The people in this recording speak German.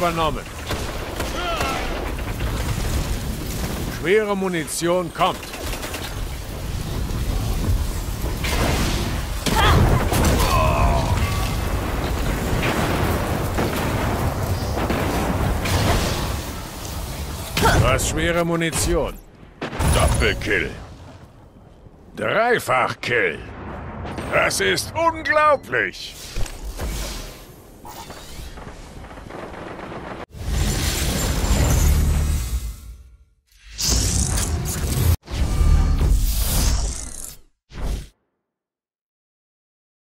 übernommen. Schwere Munition kommt. Was schwere Munition. Doppelkill. Dreifachkill. Das ist unglaublich.